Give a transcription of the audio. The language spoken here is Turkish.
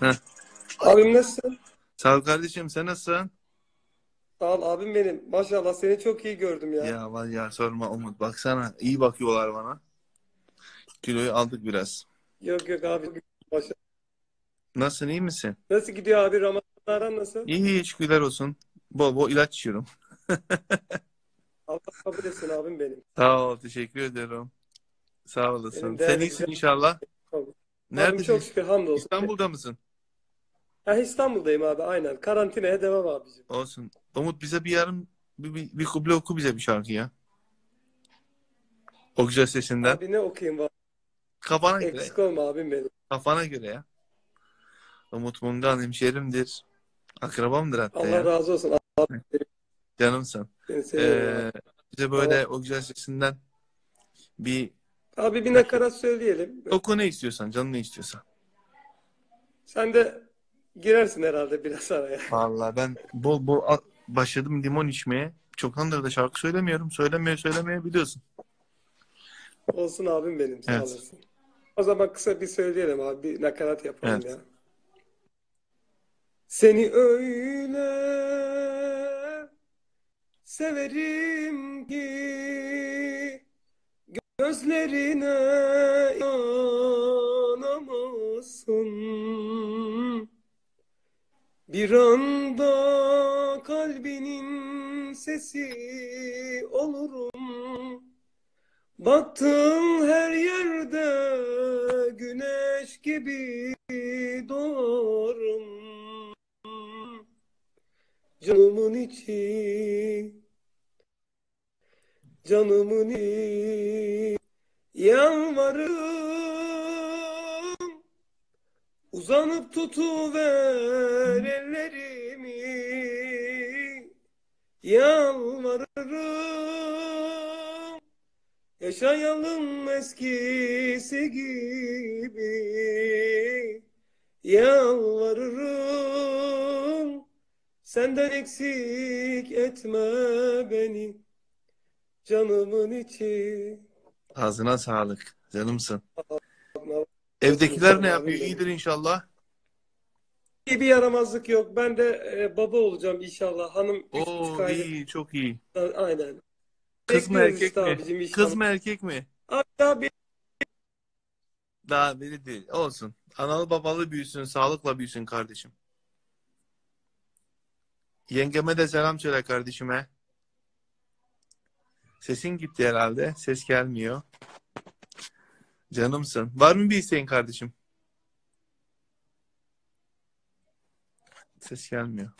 Heh. Abim nasılsın? Sağ ol kardeşim sen nasılsın? Sağ ol abim benim. Maşallah seni çok iyi gördüm ya. Ya var ya sorma Umut baksana iyi bakıyorlar bana. Kiloyu aldık biraz. Yok yok abi. Maşallah. Nasılsın iyi misin? Nasıl gidiyor abi? Ramazan nasıl? İyi iyi şükürler olsun. Bol bol ilaç içiyorum. Allah kabul etsin abim benim. Sağ ol teşekkür ederim. Sağ olasın. Sen iyisin inşallah. Neredesin? çok şükür hamdolsun. İstanbul'da mısın? Ha, İstanbul'dayım abi aynen. Karantinaya devam abicim. Olsun. Umut bize bir yarım bir, bir, bir kuble oku bize bir şarkı ya. O güzel sesinden. Abi ne okuyayım var? Kafana göre. Eksik olma abim benim. Kafana göre ya. Umut Mungan hemşerimdir. Akrabamdır hatta Allah ya. razı olsun. Abi Canımsın. Ee, bize böyle o güzel sesinden bir Abi bir nakarat söyleyelim. oku ne istiyorsan, canın ne istiyorsan. Sen de girersin herhalde biraz araya. Vallahi ben bol bol başladım limon içmeye. Çoktandır da şarkı söylemiyorum. Söylemeye söylemeye biliyorsun. Olsun abim benim sağ Evet. olasın. O zaman kısa bir söyleyelim abi. Bir nakarat yapalım Evet. ya. Seni öyle severim ki gözlerine inanamazsın. Bir anda kalbinin sesi olurum. Baktığın her yerde güneş gibi doğarım. Canımın içi, canımın içi, yalvarırım. Uzanıp tutuver ellerimi, yalvarırım. Yaşayalım eskisi gibi. Yalvarırım. Senden eksik etme beni. Canımın içi Ağzına sağlık. Canımsın. Evdekiler ne yapıyor? İyidir inşallah. İyi bir yaramazlık yok. Ben de e, baba olacağım inşallah. Hanım Oo iyi, çok iyi. Aynen. Kız mı erkek işte mi? abicim inşallah. Kız mı erkek mi? Abi, abi, Daha biri değil. Olsun. Analı babalı büyüsün, sağlıkla büyüsün kardeşim. Yengeme de selam söyle kardeşime. Sesin gitti herhalde. Ses gelmiyor. Canımsın. Var mı bir isteğin kardeşim? Ses gelmiyor.